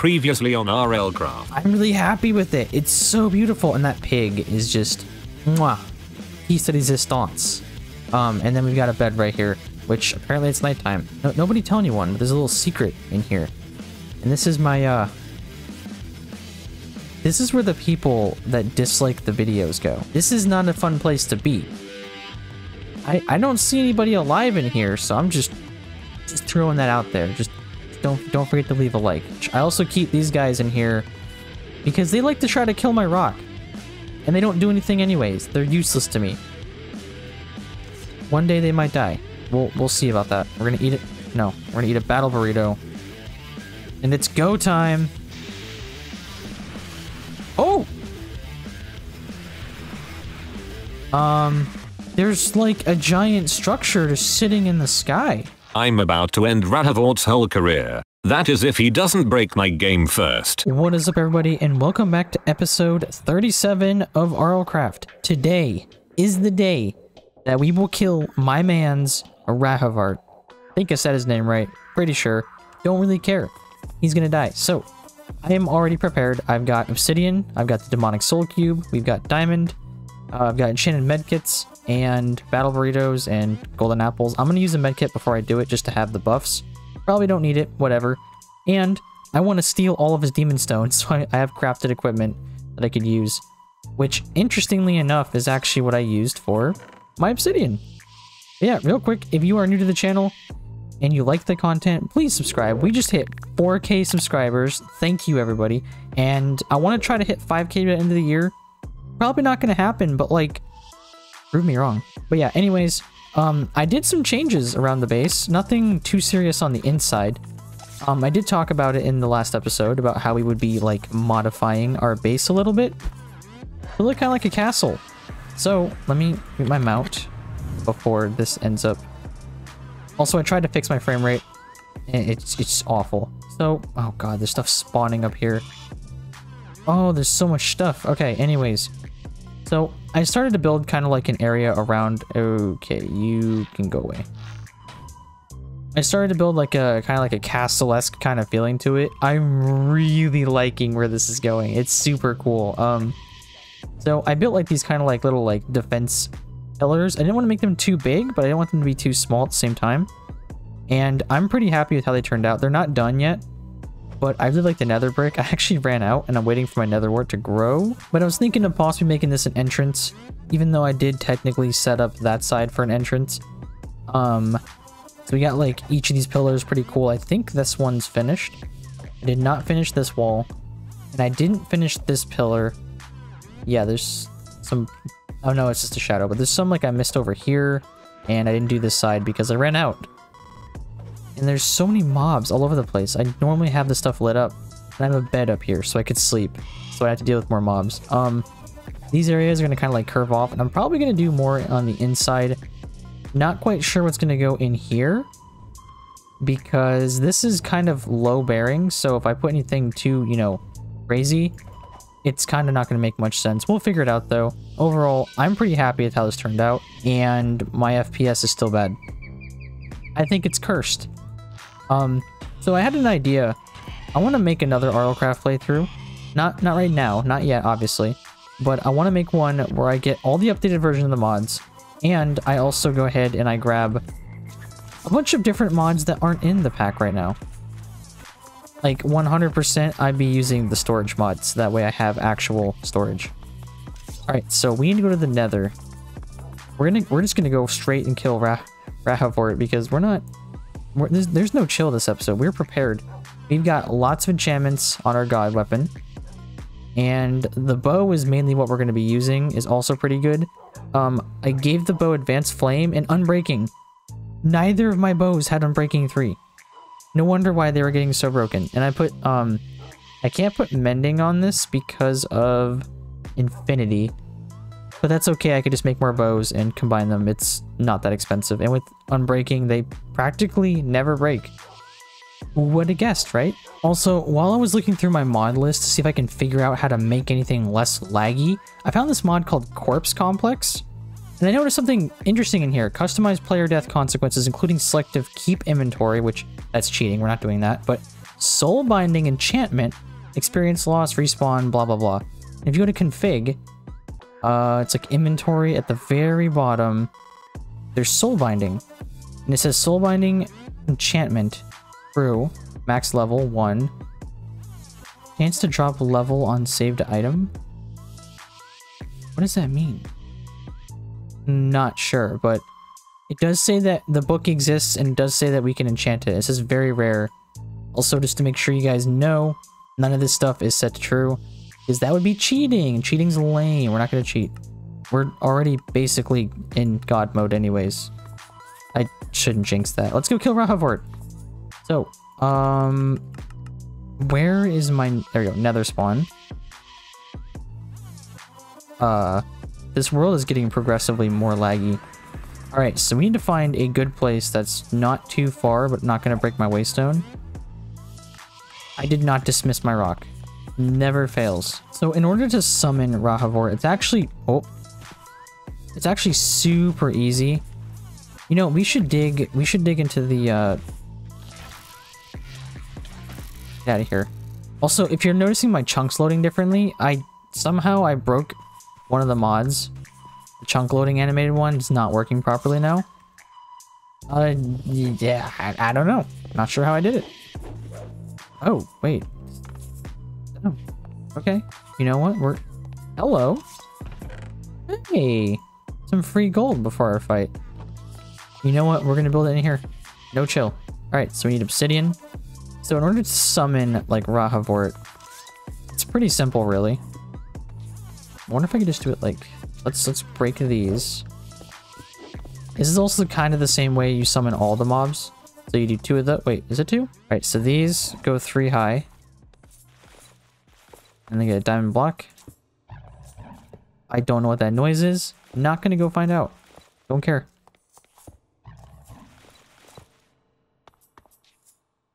previously on RLCraft. I'm really happy with it. It's so beautiful. And that pig is just, mwah, piece de resistance. Um, and then we've got a bed right here, which apparently it's nighttime. No, nobody tell anyone, but there's a little secret in here. And this is my, uh, this is where the people that dislike the videos go. This is not a fun place to be. I, I don't see anybody alive in here, so I'm just just throwing that out there. Just don't don't forget to leave a like. I also keep these guys in here because they like to try to kill my rock. And they don't do anything anyways. They're useless to me. One day they might die. We'll we'll see about that. We're gonna eat it. No, we're gonna eat a battle burrito. And it's go time. Oh! Um, there's like a giant structure just sitting in the sky. I'm about to end Rahovart's whole career. That is if he doesn't break my game first. What is up, everybody, and welcome back to episode 37 of RLCraft. Today is the day that we will kill my man's Rahovart. I think I said his name right. Pretty sure. Don't really care. He's gonna die. So, I am already prepared. I've got Obsidian, I've got the Demonic Soul Cube, we've got Diamond, uh, I've got Enchanted Medkits, and Battle Burritos and Golden Apples. I'm gonna use a Medkit before I do it just to have the buffs. Probably don't need it, whatever. And I want to steal all of his Demon Stones, so I, I have crafted equipment that I could use. Which, interestingly enough, is actually what I used for my Obsidian. Yeah, real quick, if you are new to the channel, and you like the content, please subscribe. We just hit 4K subscribers. Thank you, everybody. And I want to try to hit 5K by the end of the year. Probably not going to happen, but like, prove me wrong. But yeah, anyways, um, I did some changes around the base. Nothing too serious on the inside. Um, I did talk about it in the last episode about how we would be like modifying our base a little bit. It look kind of like a castle. So let me get my mount before this ends up also, I tried to fix my frame rate. It's, it's awful. So, oh god, there's stuff spawning up here. Oh, there's so much stuff. Okay, anyways. So, I started to build kind of like an area around... Okay, you can go away. I started to build like a kind of like a castle-esque kind of feeling to it. I'm really liking where this is going. It's super cool. Um, so I built like these kind of like little like defense pillars. I didn't want to make them too big, but I didn't want them to be too small at the same time. And I'm pretty happy with how they turned out. They're not done yet, but I really like the nether brick. I actually ran out and I'm waiting for my nether wart to grow. But I was thinking of possibly making this an entrance, even though I did technically set up that side for an entrance. Um, so we got like each of these pillars pretty cool. I think this one's finished. I did not finish this wall. And I didn't finish this pillar. Yeah, there's some Oh no, it's just a shadow. But there's some like I missed over here. And I didn't do this side because I ran out. And there's so many mobs all over the place. I normally have this stuff lit up. And I have a bed up here so I could sleep. So I have to deal with more mobs. Um, These areas are going to kind of like curve off. And I'm probably going to do more on the inside. Not quite sure what's going to go in here. Because this is kind of low bearing. So if I put anything too, you know, crazy, it's kind of not going to make much sense. We'll figure it out though. Overall, I'm pretty happy with how this turned out, and my FPS is still bad. I think it's cursed. Um, so I had an idea. I want to make another RLCraft playthrough. Not, not right now, not yet, obviously. But I want to make one where I get all the updated version of the mods, and I also go ahead and I grab a bunch of different mods that aren't in the pack right now like 100% I'd be using the storage mods. That way I have actual storage. Alright, so we need to go to the nether. We're gonna we're just gonna go straight and kill Rah Rahovart because we're not there's, there's no chill this episode. We're prepared. We've got lots of enchantments on our god weapon. And the bow is mainly what we're going to be using, is also pretty good. Um, I gave the bow Advanced Flame and Unbreaking. Neither of my bows had Unbreaking 3. No wonder why they were getting so broken. And I put, um, I can't put mending on this because of infinity. But that's okay, I could just make more bows and combine them. It's not that expensive. And with unbreaking, they practically never break. What have guessed, right? Also, while I was looking through my mod list to see if I can figure out how to make anything less laggy, I found this mod called Corpse Complex. And I noticed something interesting in here. Customized player death consequences, including selective keep inventory, which that's cheating. We're not doing that. But soul binding enchantment, experience loss, respawn, blah blah blah. If you go to config, uh, it's like inventory at the very bottom. There's soul binding, and it says soul binding enchantment, true, max level one. Chance to drop level on saved item. What does that mean? Not sure, but it does say that the book exists and does say that we can enchant it. It says very rare. Also, just to make sure you guys know, none of this stuff is set to true. Because that would be cheating. Cheating's lame. We're not going to cheat. We're already basically in God mode anyways. I shouldn't jinx that. Let's go kill Rahovart. So, um... Where is my... There we go. Nether spawn. Uh... This world is getting progressively more laggy. Alright, so we need to find a good place that's not too far, but not going to break my waystone. I did not dismiss my rock. Never fails. So in order to summon Rahavor, it's actually... Oh. It's actually super easy. You know, we should dig... We should dig into the... Uh, get out of here. Also, if you're noticing my chunks loading differently, I... Somehow I broke one of the mods. The chunk loading animated one is not working properly now. Uh, yeah, I, I don't know. Not sure how I did it. Oh, wait. Oh, okay. You know what? We're... Hello. Hey, some free gold before our fight. You know what? We're gonna build it in here. No chill. All right, so we need obsidian. So in order to summon, like, Rahovart, it's pretty simple, really. I wonder if I could just do it like... Let's let's break these. This is also kind of the same way you summon all the mobs. So you do two of the... Wait, is it two? All right, so these go three high. And they get a diamond block. I don't know what that noise is. not gonna go find out. Don't care.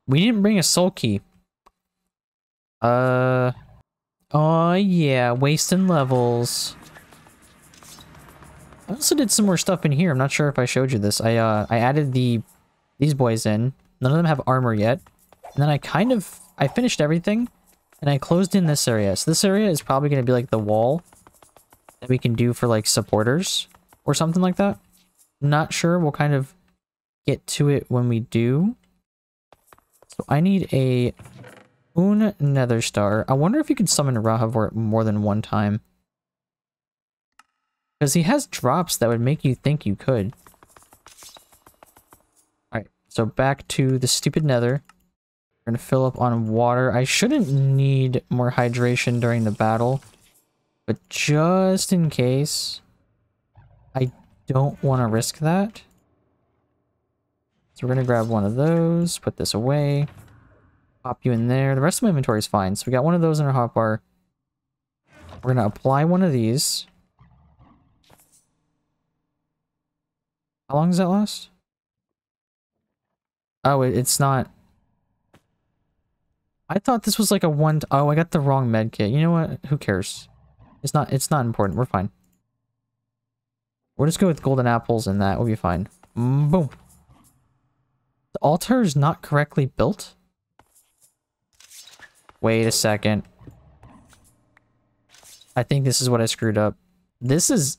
We didn't bring a soul key. Uh... Oh yeah, wasting levels. I also did some more stuff in here. I'm not sure if I showed you this. I uh I added the these boys in. None of them have armor yet. And then I kind of I finished everything and I closed in this area. So this area is probably going to be like the wall that we can do for like supporters or something like that. Not sure. We'll kind of get to it when we do. So I need a Un Nether Star. I wonder if you could summon Rahovart more than one time. Because he has drops that would make you think you could. Alright, so back to the stupid nether. To fill up on water. I shouldn't need more hydration during the battle. But just in case, I don't want to risk that. So we're going to grab one of those, put this away. Pop you in there. The rest of my inventory is fine. So we got one of those in our hotbar. We're going to apply one of these. How long does that last? Oh, it's not... I thought this was like a one... Oh, I got the wrong med kit. You know what? Who cares? It's not, it's not important. We're fine. We'll just go with golden apples and that. We'll be fine. Mm, boom. The altar is not correctly built? Wait a second. I think this is what I screwed up. This is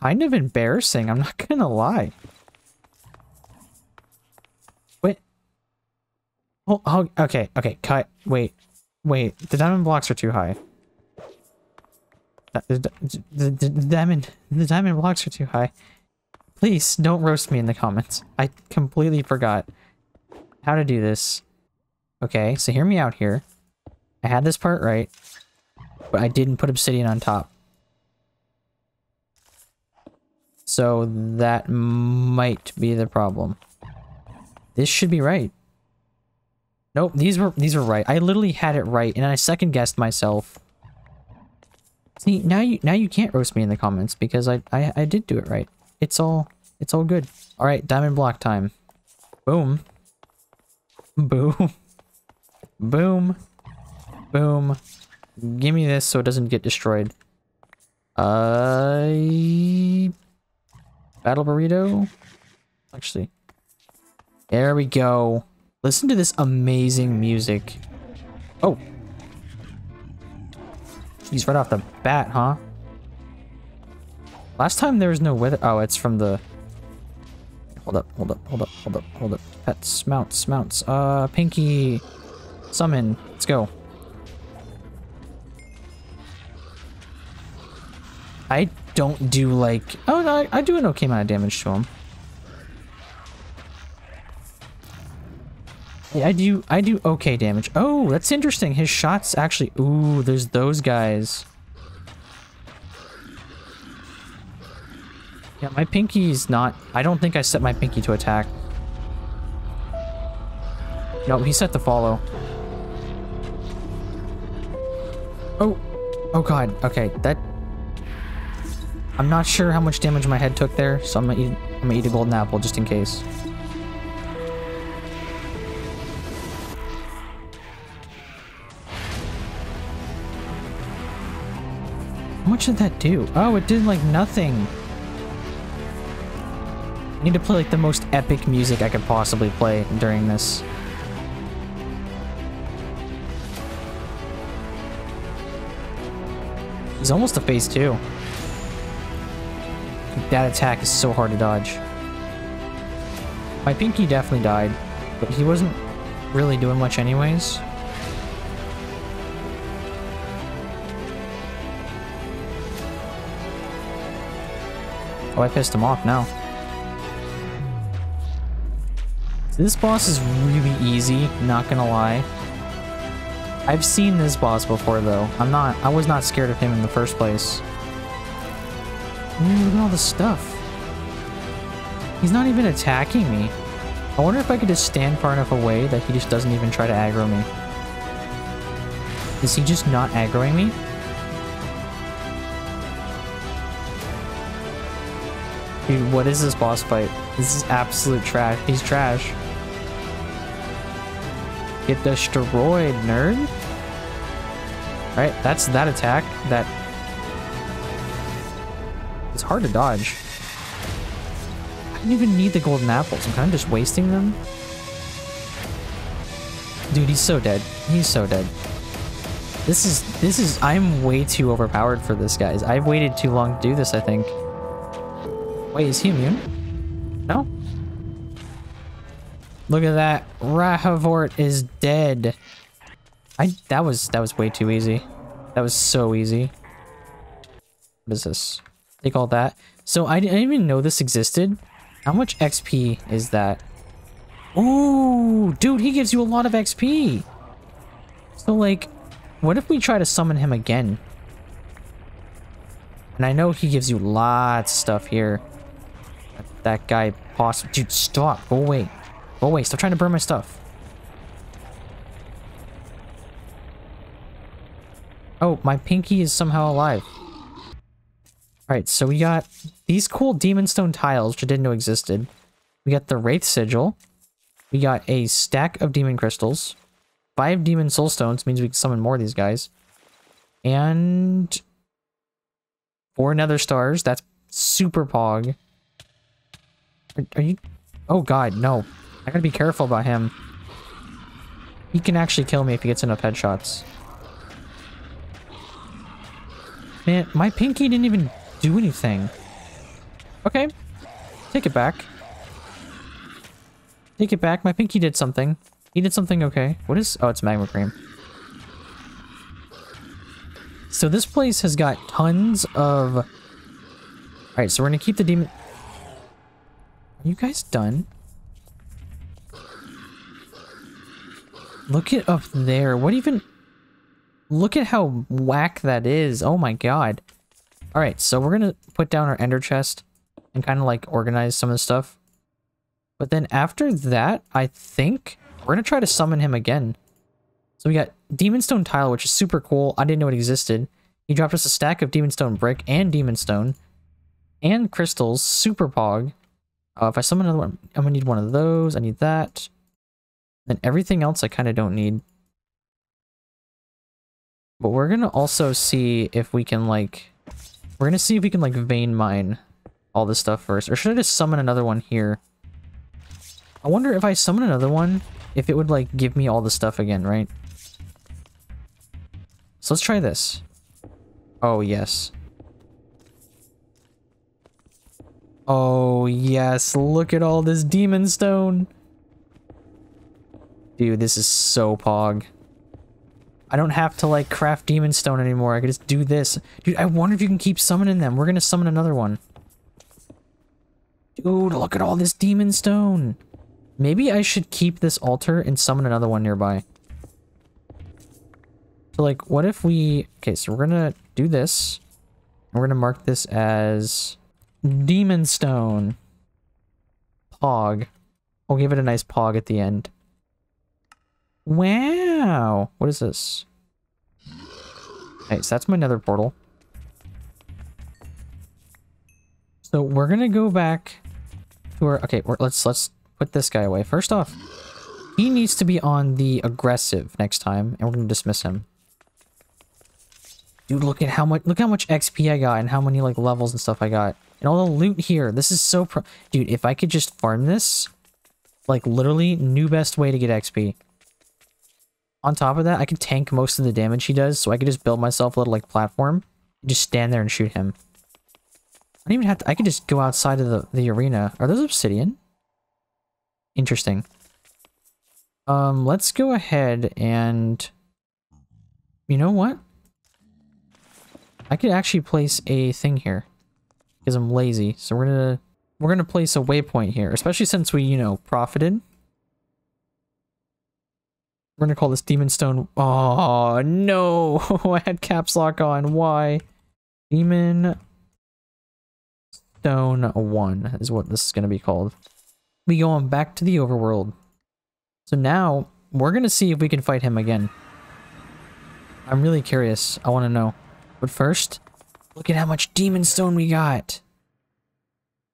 kind of embarrassing, I'm not gonna lie. Oh, oh okay, okay, cut. Wait, wait, the diamond blocks are too high. Uh, the, the, the, the diamond, the diamond blocks are too high. Please, don't roast me in the comments. I completely forgot how to do this. Okay, so hear me out here. I had this part right, but I didn't put obsidian on top. So that might be the problem. This should be right. Nope, these were these were right. I literally had it right, and I second guessed myself. See, now you now you can't roast me in the comments because I I, I did do it right. It's all it's all good. All right, diamond block time. Boom. Boom. Boom. Boom. Give me this so it doesn't get destroyed. Uh, battle burrito. Actually, there we go. Listen to this amazing music. Oh. He's right off the bat, huh? Last time there was no weather. Oh, it's from the... Hold up, hold up, hold up, hold up, hold up. Pets, mounts, mounts. Uh, Pinky. Summon. Let's go. I don't do like... Oh, no, I, I do an okay amount of damage to him. I do I do okay damage. Oh, that's interesting. His shots actually ooh, there's those guys. Yeah, my pinky's not I don't think I set my pinky to attack. No, he set to follow. Oh. Oh god. Okay, that I'm not sure how much damage my head took there, so I'm gonna eat I'm gonna eat a golden apple just in case. Much did that do? Oh, it did like nothing. I need to play like the most epic music I could possibly play during this. He's almost a phase two. That attack is so hard to dodge. My pinky definitely died, but he wasn't really doing much anyways. Oh, I pissed him off now. This boss is really easy, not gonna lie. I've seen this boss before though. I'm not, I was not scared of him in the first place. Look at all the stuff. He's not even attacking me. I wonder if I could just stand far enough away that he just doesn't even try to aggro me. Is he just not aggroing me? Dude, what is this boss fight? This is absolute trash. He's trash. Get destroyed, nerd. Alright, that's that attack. That it's hard to dodge. I don't even need the golden apples. I'm kind of just wasting them. Dude, he's so dead. He's so dead. This is this is I'm way too overpowered for this, guys. I've waited too long to do this, I think. Wait, is he immune? No? Look at that. Rahovart is dead. I that was that was way too easy. That was so easy. What is this? Take all that. So I didn't even know this existed. How much XP is that? Oh, dude, he gives you a lot of XP. So like, what if we try to summon him again? And I know he gives you lots of stuff here. That guy possibly... Dude, stop. Go away. Go away. Stop trying to burn my stuff. Oh, my pinky is somehow alive. Alright, so we got these cool Demon Stone tiles, which I didn't know existed. We got the Wraith Sigil. We got a stack of Demon Crystals. Five Demon Soul Stones means we can summon more of these guys. And... Four Nether Stars. That's super pog. Are, are you... Oh god, no. I gotta be careful about him. He can actually kill me if he gets enough headshots. Man, my pinky didn't even do anything. Okay. Take it back. Take it back. My pinky did something. He did something okay. What is... Oh, it's magma cream. So this place has got tons of... Alright, so we're gonna keep the demon... Are you guys done? Look at up there. What even... Look at how whack that is. Oh my god. Alright, so we're gonna put down our ender chest and kind of like organize some of the stuff. But then after that, I think we're gonna try to summon him again. So we got Demon Stone Tile, which is super cool. I didn't know it existed. He dropped us a stack of Demon Stone Brick and Demon Stone. And crystals. Super pog. Uh, if I summon another one, I'm gonna need one of those. I need that. And everything else I kind of don't need. But we're gonna also see if we can like... We're gonna see if we can like vein mine all this stuff first. Or should I just summon another one here? I wonder if I summon another one, if it would like give me all the stuff again, right? So let's try this. Oh, yes. Oh, yes. Look at all this demon stone. Dude, this is so pog. I don't have to like craft demon stone anymore. I can just do this. Dude, I wonder if you can keep summoning them. We're gonna summon another one. Dude, look at all this demon stone. Maybe I should keep this altar and summon another one nearby. So like, what if we... Okay, so we're gonna do this. We're gonna mark this as demon stone. Pog. We'll give it a nice pog at the end. Wow. What is this? So that's my nether portal. So we're gonna go back to our okay, let's let's put this guy away. First off, he needs to be on the aggressive next time, and we're gonna dismiss him. Dude, look at how much look how much XP I got and how many like levels and stuff I got. And all the loot here. This is so pro Dude, if I could just farm this, like literally new best way to get XP. On top of that, I can tank most of the damage he does, so I could just build myself a little, like, platform. Just stand there and shoot him. I don't even have to- I could just go outside of the, the arena. Are those obsidian? Interesting. Um, let's go ahead and... You know what? I could actually place a thing here. Because I'm lazy, so we're gonna... We're gonna place a waypoint here, especially since we, you know, profited. We're gonna call this Demon Stone. Oh no! I had caps lock on. Why? Demon Stone 1 is what this is gonna be called. We go on back to the overworld. So now, we're gonna see if we can fight him again. I'm really curious. I want to know. But first, look at how much Demon Stone we got!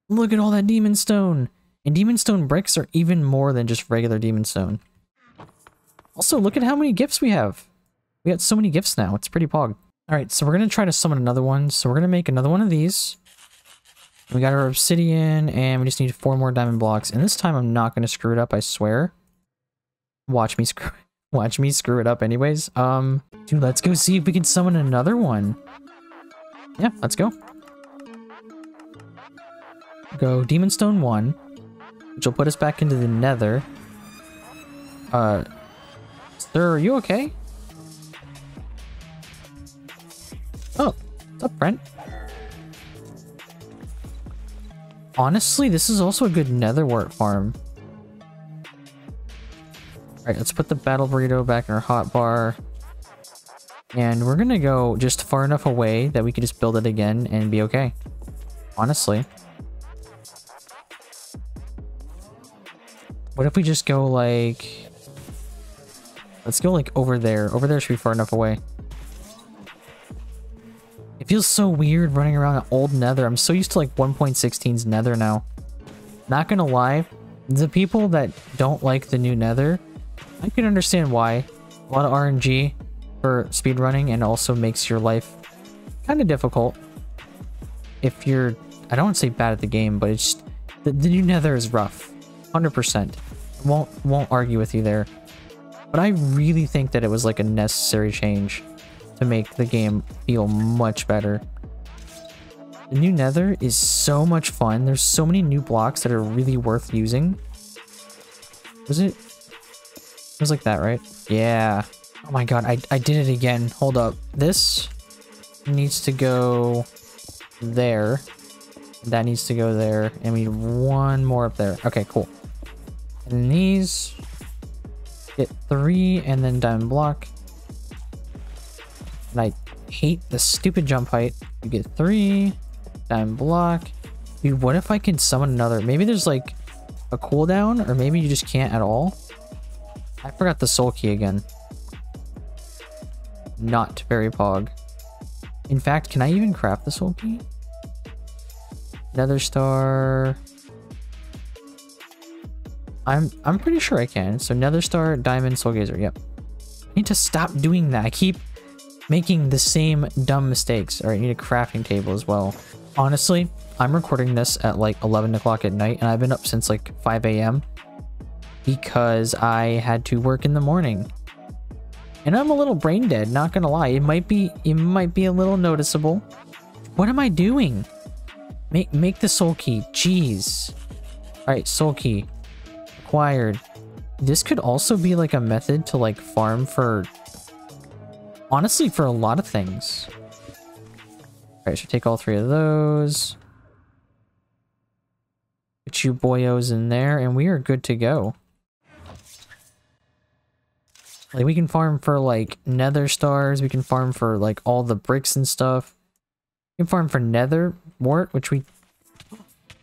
Look at all that Demon Stone! And Demon Stone bricks are even more than just regular Demon Stone. Also, look at how many gifts we have. We got so many gifts now. It's pretty pog. Alright, so we're going to try to summon another one. So we're going to make another one of these. We got our obsidian, and we just need four more diamond blocks. And this time I'm not going to screw it up, I swear. Watch me screw Watch me screw it up anyways. Um, dude, let's go see if we can summon another one. Yeah, let's go. Go Demon Stone 1, which will put us back into the nether. Uh, Sir, are you okay? Oh, what's up, Brent? Honestly, this is also a good netherwort farm. Alright, let's put the battle burrito back in our hotbar. And we're gonna go just far enough away that we can just build it again and be okay. Honestly. What if we just go like... Let's go like over there. Over there should be far enough away. It feels so weird running around an old nether. I'm so used to like 1.16's nether now. Not gonna lie, the people that don't like the new nether, I can understand why. A lot of RNG for speedrunning and also makes your life kind of difficult. If you're, I don't want to say bad at the game, but it's the, the new nether is rough. 100%. Won't, won't argue with you there. But I really think that it was like a necessary change to make the game feel much better. The new nether is so much fun. There's so many new blocks that are really worth using. Was it? It was like that, right? Yeah. Oh my god, I, I did it again. Hold up. This needs to go there. That needs to go there. And we need one more up there. Okay, cool. And these Get three and then diamond block. And I hate the stupid jump height. You get three, diamond block. Dude, what if I can summon another? Maybe there's like a cooldown or maybe you just can't at all. I forgot the soul key again. Not very pog. In fact, can I even craft the soul key? Nether star. I'm I'm pretty sure I can. So Nether Star, Diamond, Soul Gazer. Yep. I need to stop doing that. I keep making the same dumb mistakes. All right, I need a crafting table as well. Honestly, I'm recording this at like 11 o'clock at night, and I've been up since like 5 a.m. because I had to work in the morning. And I'm a little brain dead, not gonna lie. It might be it might be a little noticeable. What am I doing? Make make the soul key. Jeez. Alright, soul key. Acquired. This could also be like a method to like farm for honestly for a lot of things. Alright, so take all three of those. Put you boyos in there, and we are good to go. Like, we can farm for, like, nether stars. We can farm for, like, all the bricks and stuff. We can farm for nether wart, which we...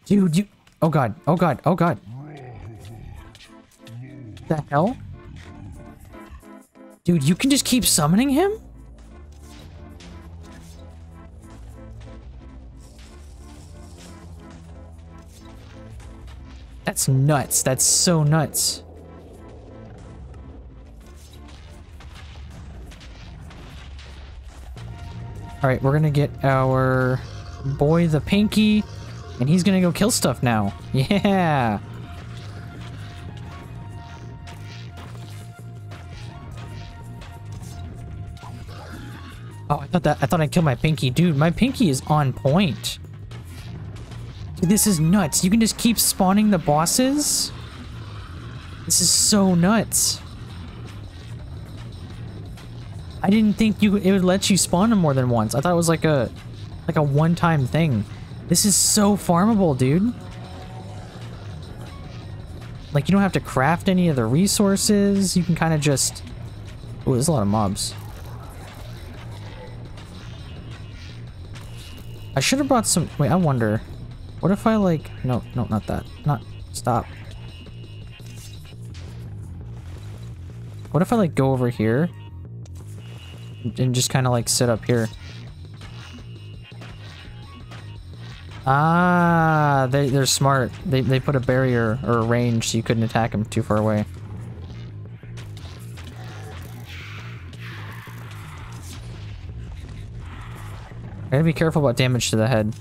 Dude, you... Oh god, oh god, oh god. The hell? Dude, you can just keep summoning him? That's nuts. That's so nuts. Alright, we're gonna get our boy the Pinky, and he's gonna go kill stuff now. Yeah! Oh, I thought that I thought I killed my Pinky. Dude, my Pinky is on point. This is nuts. You can just keep spawning the bosses? This is so nuts. I didn't think you it would let you spawn them more than once. I thought it was like a like a one-time thing. This is so farmable, dude. Like, you don't have to craft any of the resources. You can kind of just... Oh, there's a lot of mobs. I should have brought some... Wait, I wonder... What if I like... No, no, not that. Not... Stop. What if I like go over here? And just kind of like sit up here? Ah, they, they're smart. They, they put a barrier or a range so you couldn't attack them too far away. I Gotta be careful about damage to the head.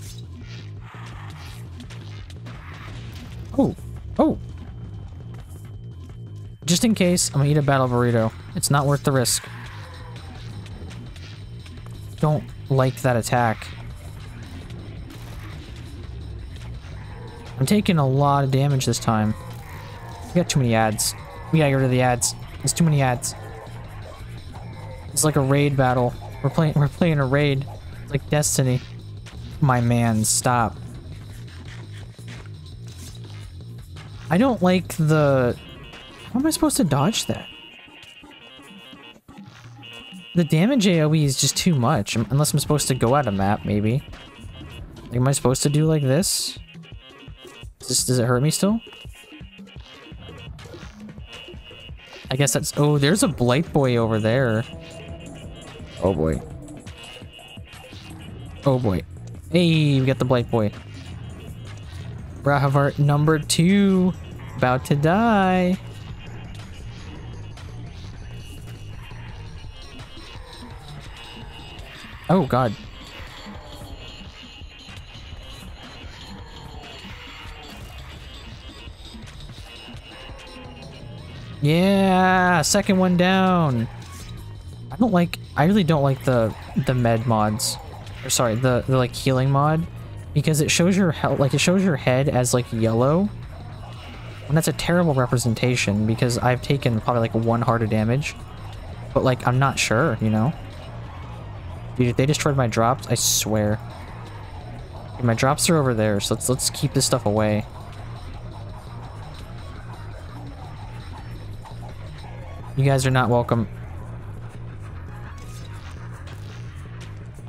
Oh, oh. Just in case, I'm gonna eat a battle burrito. It's not worth the risk. Don't like that attack. I'm taking a lot of damage this time. We got too many ads. We gotta get rid of the ads. There's too many ads. It's like a raid battle. We're playing we're playing a raid. It's like Destiny. My man, stop. I don't like the... How am I supposed to dodge that? The damage AoE is just too much, unless I'm supposed to go out of map, maybe. Like, am I supposed to do like this? This, does it hurt me still? I guess that's... Oh, there's a Blight Boy over there. Oh boy. Oh boy. Hey, we got the Blight Boy. Rahovart number two. About to die. Oh god. Yeah, second one down. I don't like, I really don't like the, the med mods. Or sorry, the, the like healing mod. Because it shows your health, like it shows your head as like yellow. And that's a terrible representation because I've taken probably like one heart of damage. But like, I'm not sure, you know? Dude, if they destroyed my drops, I swear. Okay, my drops are over there, so let's, let's keep this stuff away. You guys are not welcome.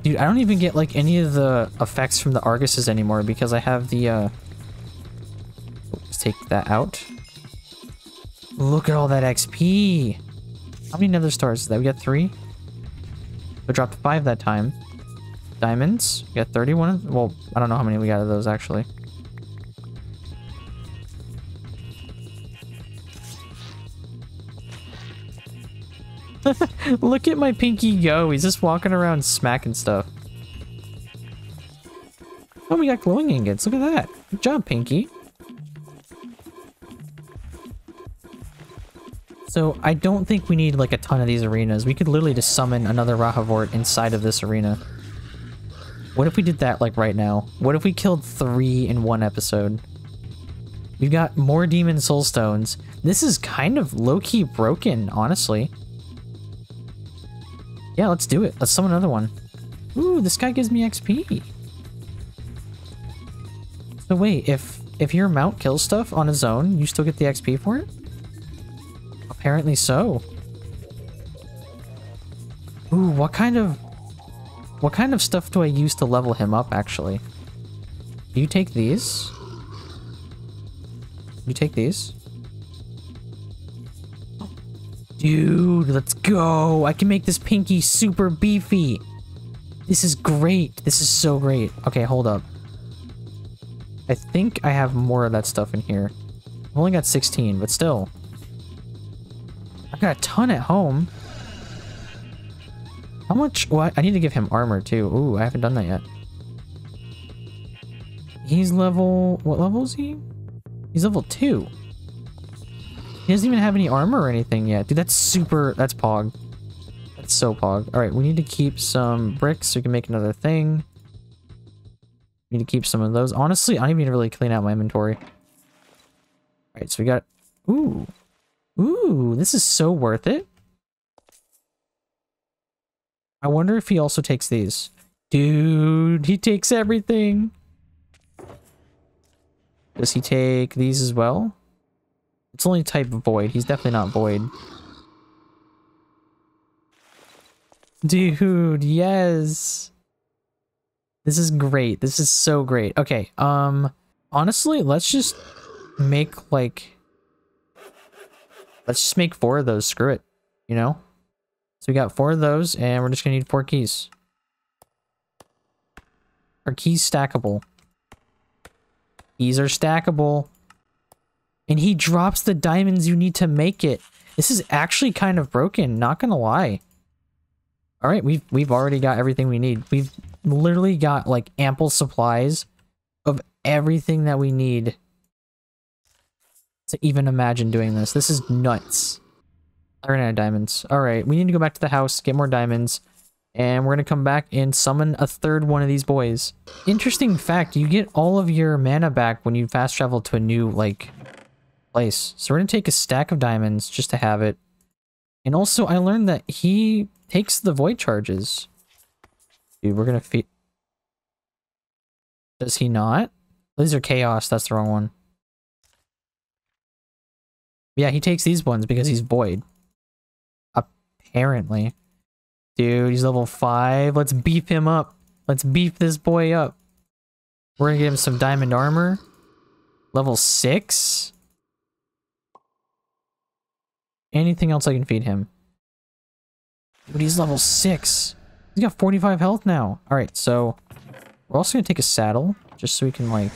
Dude, I don't even get like any of the effects from the Arguses anymore because I have the uh let's take that out. Look at all that XP. How many nether stars is that? We got three? We dropped five that time. Diamonds. We got 31. Well, I don't know how many we got of those actually. Look at my pinky go. He's just walking around smacking stuff. Oh, we got glowing ingots. Look at that. Good job, Pinky. So I don't think we need like a ton of these arenas. We could literally just summon another Rahovart inside of this arena. What if we did that like right now? What if we killed three in one episode? We've got more Demon Soul Stones. This is kind of low-key broken, honestly. Yeah, let's do it. Let's summon another one. Ooh, this guy gives me XP. So wait, if if your mount kills stuff on its own, you still get the XP for it? Apparently so. Ooh, what kind of... What kind of stuff do I use to level him up, actually? Do you take these? You take these? Dude, let's go! I can make this pinky super beefy! This is great! This is so great. Okay, hold up. I think I have more of that stuff in here. I've only got 16, but still. Got a ton at home. How much? Well, I need to give him armor too. Ooh, I haven't done that yet. He's level... What level is he? He's level 2. He doesn't even have any armor or anything yet. Dude, that's super... That's pog. That's so pog. Alright, we need to keep some bricks so we can make another thing. Need to keep some of those. Honestly, I don't even really clean out my inventory. Alright, so we got... Ooh. Ooh, this is so worth it. I wonder if he also takes these. Dude, he takes everything. Does he take these as well? It's only type void. He's definitely not void. Dude, yes. This is great. This is so great. Okay, um, honestly, let's just make, like, let's just make four of those. Screw it, you know? So we got four of those, and we're just gonna need four keys. Are keys stackable? Keys are stackable. And he drops the diamonds you need to make it. This is actually kind of broken, not gonna lie. Alright, we've we've already got everything we need. We've literally got like ample supplies of everything that we need to even imagine doing this. This is nuts. I ran out of diamonds. Alright, we need to go back to the house, get more diamonds, and we're gonna come back and summon a third one of these boys. Interesting fact, you get all of your mana back when you fast travel to a new, like, place. So we're gonna take a stack of diamonds just to have it. And also, I learned that he takes the void charges. Dude, we're gonna feed... Does he not? These are chaos, that's the wrong one. Yeah, he takes these ones because he's void. Apparently. Dude, he's level 5. Let's beef him up. Let's beef this boy up. We're gonna give him some diamond armor. Level 6? Anything else I can feed him? But he's level 6. He's got 45 health now. Alright, so we're also to take a saddle just so we can, like,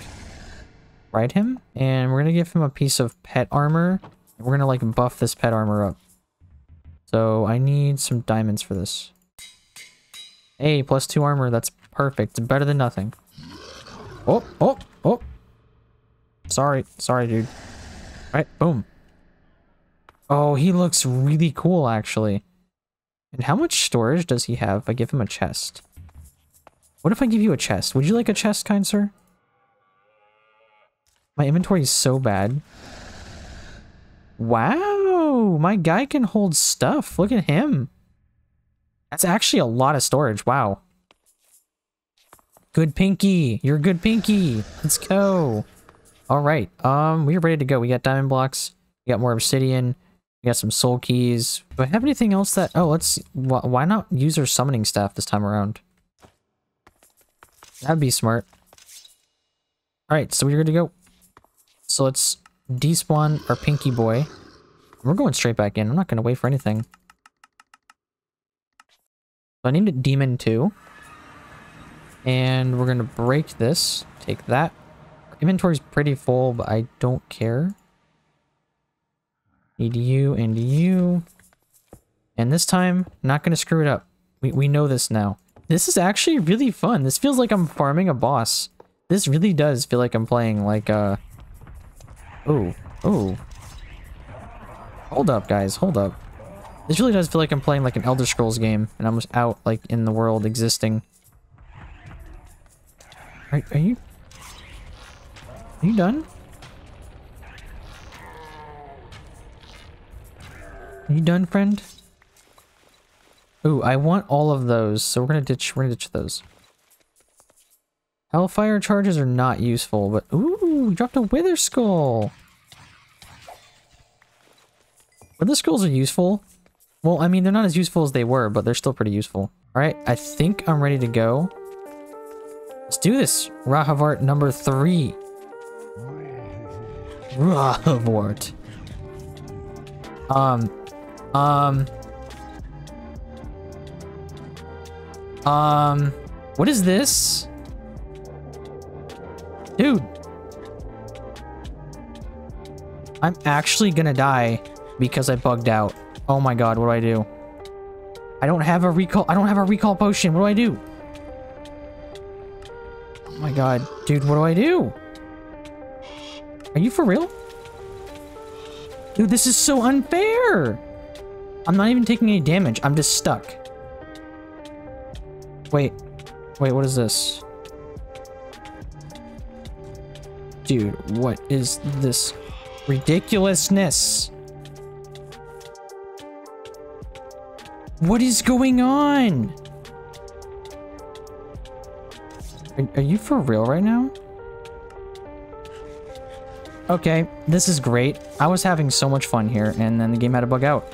ride him. And we're to give him a piece of pet armor. We're to, like, buff this pet armor up. So I need some diamonds for this. Hey, plus two armor. That's perfect. Better than nothing. Oh, oh, oh. Sorry. Sorry, dude. All right, boom. Oh, he looks really cool, actually. And how much storage does he have if I give him a chest? What if I give you a chest? Would you like a chest, kind sir? My inventory is so bad. Wow, my guy can hold stuff. Look at him. That's actually a lot of storage. Wow. Good Pinky. You're good Pinky. Let's go. All right. Um, we're ready to go. We got diamond blocks. We got more obsidian. We got some soul keys. Do I have anything else that... Oh, let's... Why not use our summoning staff this time around? That'd be smart. Alright, so we're good to go. So let's despawn our pinky boy. We're going straight back in. I'm not going to wait for anything. So I need a demon too. And we're going to break this. Take that. Inventory's pretty full, but I don't care. Need you and you. And this time, not going to screw it up. We, we know this now. This is actually really fun. This feels like I'm farming a boss. This really does feel like I'm playing like, uh... Oh, oh. Hold up, guys. Hold up. This really does feel like I'm playing like an Elder Scrolls game, and I'm just out like in the world existing. Are, are you? Are you done? Are you done, friend? Ooh, I want all of those, so we're gonna ditch. We're gonna ditch those. Hellfire charges are not useful, but ooh, we dropped a Wither Skull. Wither Skulls are useful. Well, I mean, they're not as useful as they were, but they're still pretty useful. All right, I think I'm ready to go. Let's do this. Rahovart number three. Rahovart. Um, um, um, what is this? Dude. I'm actually gonna die because I bugged out. Oh my god, what do I do? I don't have a recall- I don't have a recall potion. What do I do? Oh my god. Dude, what do I do? Are you for real? Dude, this is so unfair! I'm not even taking any damage. I'm just stuck. Wait. Wait, what is this? Dude, what is this ridiculousness? What is going on? Are, are, you for real right now? Okay, this is great. I was having so much fun here, and then the game had to bug out.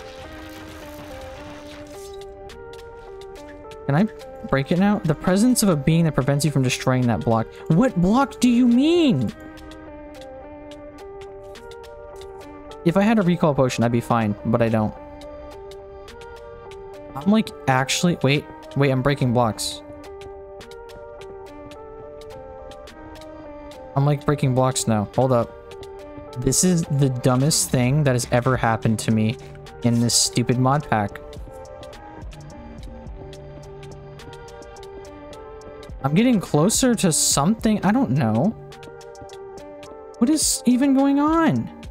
Can I break it now? The presence of a being that prevents you from destroying that block. What block do you mean? If I had a recall potion, I'd be fine, but I don't. I'm like, actually, wait, wait, I'm breaking blocks. I'm like breaking blocks now. Hold up. This is the dumbest thing that has ever happened to me in this stupid mod pack. I'm getting closer to something. I don't know. What is even going on?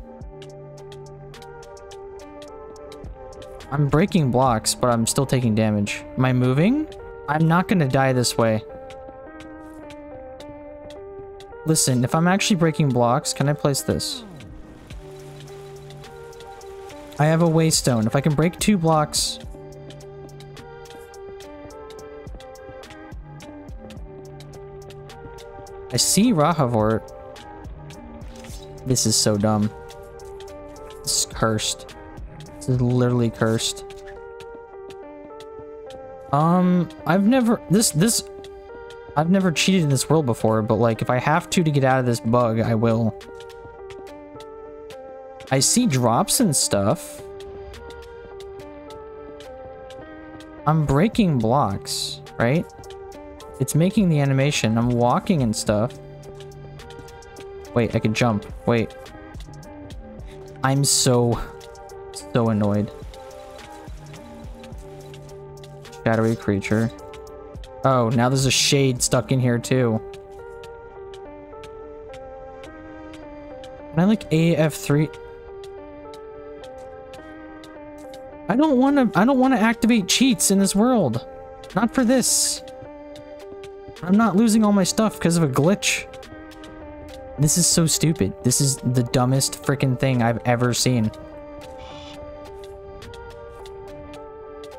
I'm breaking blocks, but I'm still taking damage. Am I moving? I'm not gonna die this way. Listen, if I'm actually breaking blocks, can I place this? I have a waystone. If I can break two blocks... I see Rahovart. This is so dumb. This is cursed. This is literally cursed. Um, I've never, this, this, I've never cheated in this world before, but like, if I have to to get out of this bug, I will. I see drops and stuff. I'm breaking blocks, right? It's making the animation. I'm walking and stuff. Wait, I can jump. Wait. I'm so so annoyed. Shadowy creature. Oh, now there's a shade stuck in here too. Can I like AF3? I don't want to, I don't want to activate cheats in this world. Not for this. I'm not losing all my stuff because of a glitch. This is so stupid. This is the dumbest freaking thing I've ever seen.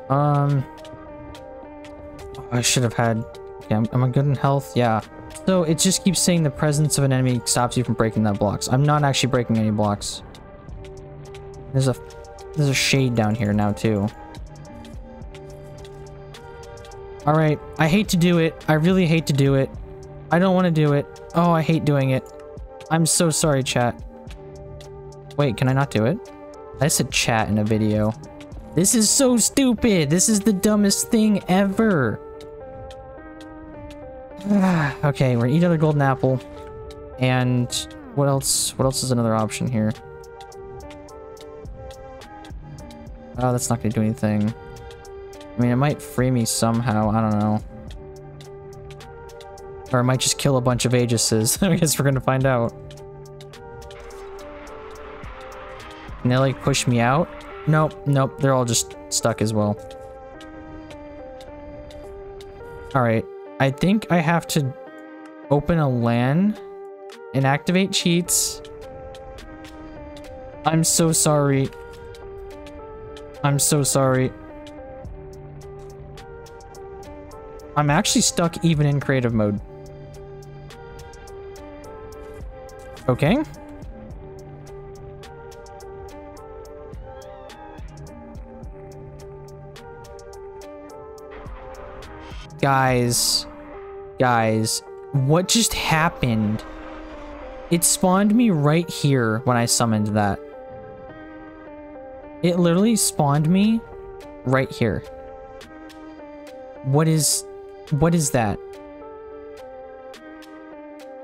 Um, I should have had. Yeah, am I good in health? Yeah. So it just keeps saying the presence of an enemy stops you from breaking that blocks. I'm not actually breaking any blocks. There's a there's a shade down here now too. All right, I hate to do it. I really hate to do it. I don't want to do it. Oh, I hate doing it. I'm so sorry, chat. Wait, can I not do it? I said chat in a video. This is so stupid. This is the dumbest thing ever. okay, we're gonna eat another golden apple. And what else? What else is another option here? Oh, that's not gonna do anything. I mean, it might free me somehow. I don't know. Or it might just kill a bunch of Aegises. I guess we're gonna find out. Can they like push me out? Nope, nope, they're all just stuck as well. Alright, I think I have to open a LAN and activate cheats. I'm so sorry. I'm so sorry. I'm actually stuck even in creative mode. Okay. Guys, guys, what just happened? It spawned me right here when I summoned that. It literally spawned me right here. What is... What is that?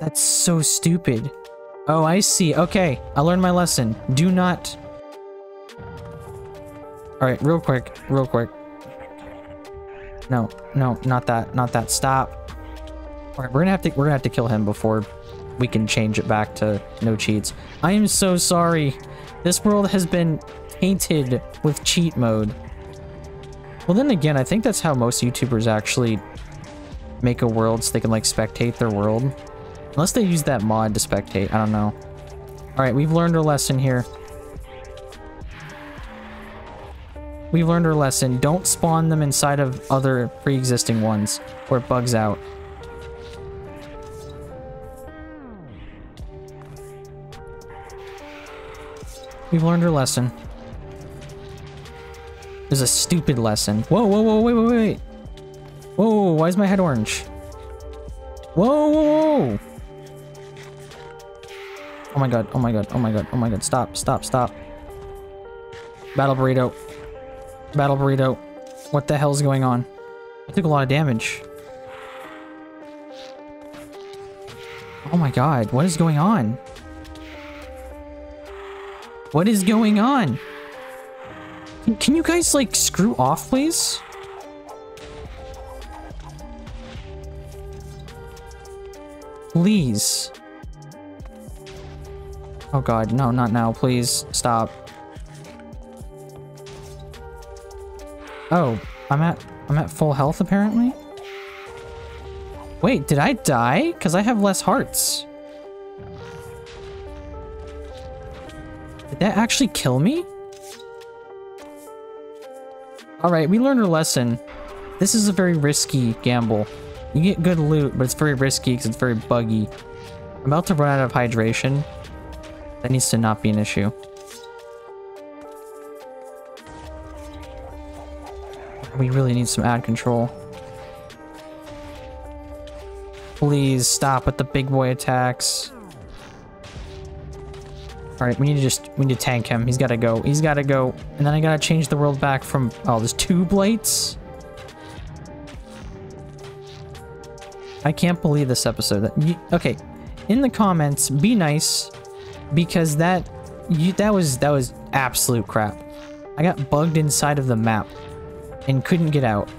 That's so stupid. Oh, I see. Okay, I learned my lesson. Do not... Alright, real quick, real quick. No, no, not that, not that. Stop. Alright, we're gonna have to we're gonna have to kill him before we can change it back to no cheats. I am so sorry. This world has been tainted with cheat mode. Well, then again, I think that's how most YouTubers actually make a world so they can, like, spectate their world. Unless they use that mod to spectate. I don't know. Alright, we've learned our lesson here. We've learned our lesson. Don't spawn them inside of other pre-existing ones, or it bugs out. We've learned our lesson. It was a stupid lesson. Whoa, whoa, whoa, wait, wait, wait. Whoa, why is my head orange? Whoa, whoa, whoa. Oh my god, oh my god, oh my god, oh my god. Stop, stop, stop. Battle burrito. Battle burrito. What the hell's going on? I took a lot of damage. Oh my god, what is going on? What is going on? Can, you guys, like, screw off, please? Please. Oh god, no, not now, please. Stop. Oh, I'm at I'm at full health apparently? Wait, did I die? Because I have less hearts. Did that actually kill me? Alright, we learned our lesson. This is a very risky gamble. You get good loot, but it's very risky because it's very buggy. I'm about to run out of hydration. That needs to not be an issue. We really need some ad control. Please stop with the big boy attacks. Alright, we need to just, we need to tank him. He's gotta go. He's gotta go. And then I gotta change the world back from, oh, there's two blights? I can't believe this episode. That you, okay, in the comments, be nice, because that, you, that was, that was absolute crap. I got bugged inside of the map and couldn't get out.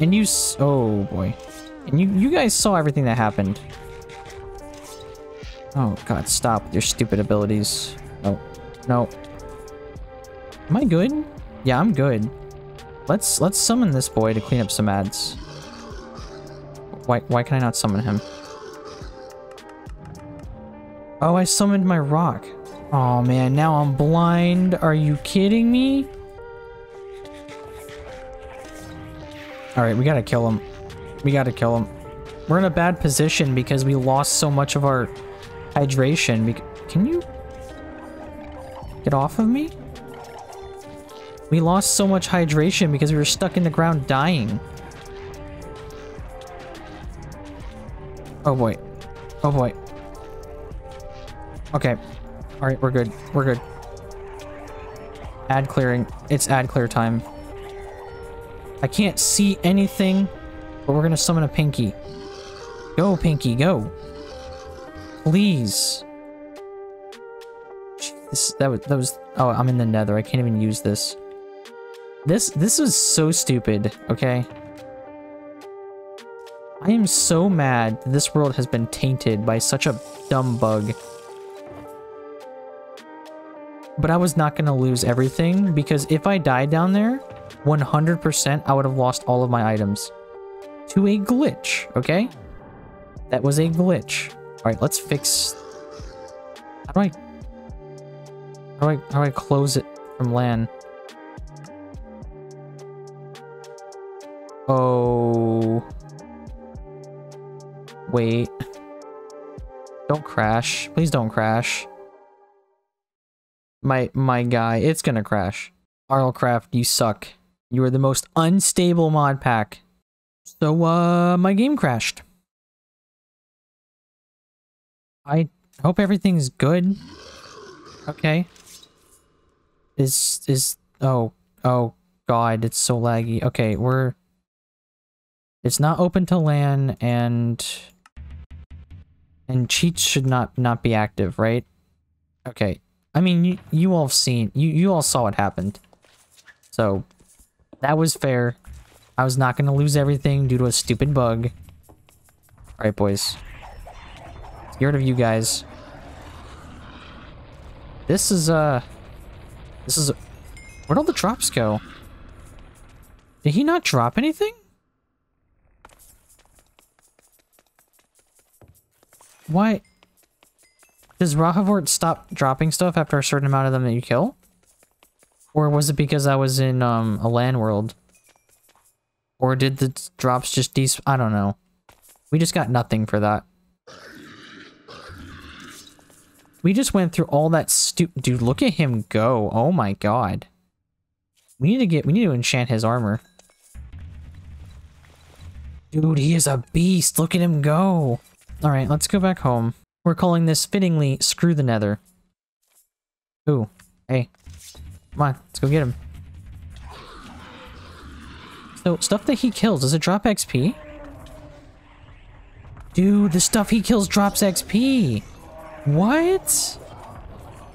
And you, oh boy. And you, you guys saw everything that happened. Oh god, stop your stupid abilities. No, no. Am I good? Yeah, I'm good. Let's, let's summon this boy to clean up some ads. Why, why can I not summon him? Oh, I summoned my rock. Oh man, now I'm blind. Are you kidding me? Alright, we gotta kill him. We gotta kill him. We're in a bad position because we lost so much of our hydration. Can you get off of me? We lost so much hydration because we were stuck in the ground dying. Oh boy. Oh boy. Okay. Alright, we're good. We're good. Ad clearing. It's ad clear time. I can't see anything, but we're gonna summon a Pinky. Go, Pinky, go. Please. That was, that was, oh, I'm in the nether. I can't even use this. This, this is so stupid, okay? I am so mad that this world has been tainted by such a dumb bug. but I was not to lose everything because if I died down there, 100% I would have lost all of my items to a glitch, okay? That was a glitch. All right, let's fix... How do I... How do I, how do I close it from LAN? Oh... Wait. Don't crash. Please don't crash. My my guy, it's gonna crash. RLCraft, you suck. You are the most unstable mod pack. So, uh, my game crashed. I hope everything's good. Okay. Is, is, oh, oh, god, it's so laggy. Okay, we're, it's not open to LAN and, and cheats should not, not be active, right? Okay. I mean, you, you all have seen, you, you all saw what happened. So, that was fair. I was not going to lose everything due to a stupid bug. Alright, boys. Scared of you guys. This is, uh... This is... Where'd all the drops go? Did he not drop anything? Why? Does Rahovart stop dropping stuff after a certain amount of them that you kill? Or was it because I was in um, a LAN world? Or did the drops just des- I don't know. We just got nothing for that. We just went through all that stu- Dude, look at him go. Oh my god. We need to get- we need to enchant his armor. Dude, he is a beast. Look at him go. Alright, let's go back home. We're calling this fittingly Screw the Nether. Ooh. Hey. Come on, let's go get him. So, stuff that he kills, does it drop XP? Dude, the stuff he kills drops XP! What?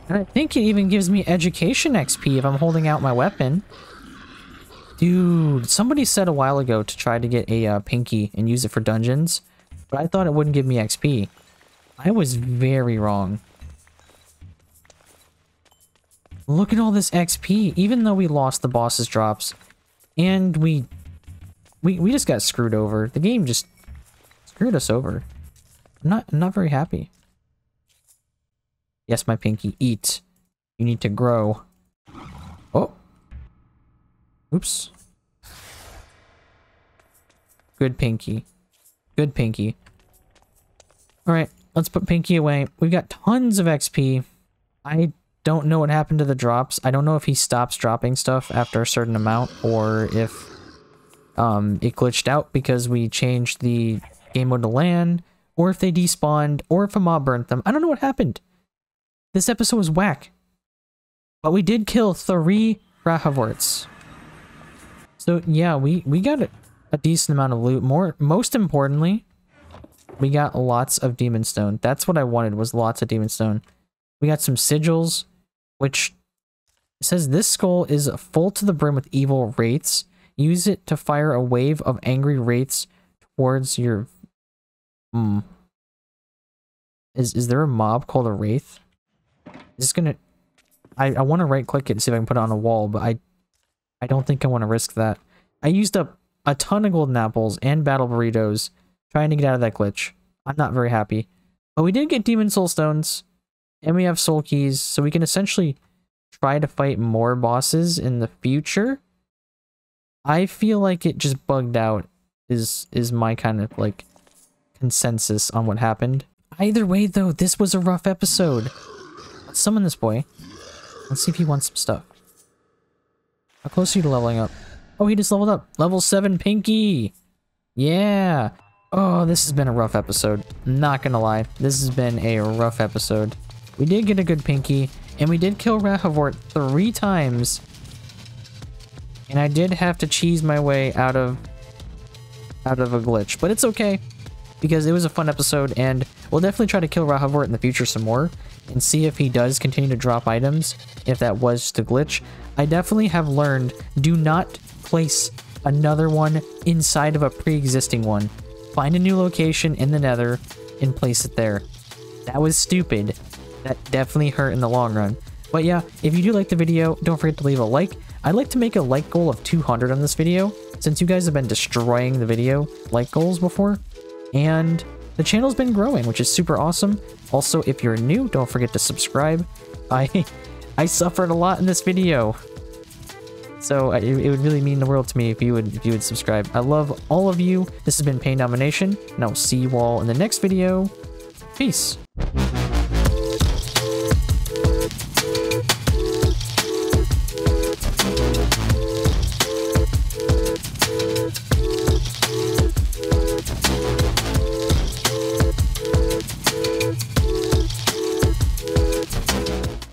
And I think it even gives me education XP if I'm holding out my weapon. Dude, somebody said a while ago to try to get a uh, pinky and use it for dungeons, but I thought it wouldn't give me XP. I was very wrong. Look at all this XP, even though we lost the boss's drops. And we we we just got screwed over. The game just screwed us over. I'm not I'm not very happy. Yes, my pinky, eat. You need to grow. Oh. Oops. Good pinky. Good pinky. Alright, let's put pinky away. We've got tons of XP. I don't know what happened to the drops. I don't know if he stops dropping stuff after a certain amount or if um, it glitched out because we changed the game mode to LAN or if they despawned or if a mob burnt them. I don't know what happened. This episode was whack. But we did kill three Rahovarts. So yeah, we, we got a, a decent amount of loot. More, most importantly, we got lots of Demon Stone. That's what I wanted was lots of Demon Stone. We got some sigils, which says this skull is full to the brim with evil wraiths. Use it to fire a wave of angry wraiths towards your... Hmm. Is, is there a mob called a wraith? Is this gonna... I, I want to right click it and see if I can put it on a wall, but I I don't think I want to risk that. I used up a ton of golden apples and battle burritos trying to get out of that glitch. I'm not very happy. But we did get demon soul stones and we have soul keys, so we can essentially try to fight more bosses in the future. I feel like it just bugged out is is my kind of like consensus on what happened. Either way though, this was a rough episode. Let's summon this boy. Let's see if he wants some stuff. How close are you to leveling up? Oh, he just leveled up. Level 7 Pinky! Yeah! Oh, this has been a rough episode. Not gonna lie. This has been a rough episode. We did get a good Pinky, and we did kill Rahovart three times. And I did have to cheese my way out of out of a glitch, but it's okay because it was a fun episode and we'll definitely try to kill Rahovart in the future some more and see if he does continue to drop items if that was just a glitch. I definitely have learned do not place another one inside of a pre-existing one. Find a new location in the nether and place it there. That was stupid. That definitely hurt in the long run. But yeah, if you do like the video, don't forget to leave a like. I'd like to make a like goal of 200 on this video, since you guys have been destroying the video like goals before. And the channel's been growing, which is super awesome. Also, if you're new, don't forget to subscribe. I I suffered a lot in this video. So it, it would really mean the world to me if you would if you would subscribe. I love all of you. This has been Pain Domination, and I will see you all in the next video. Peace.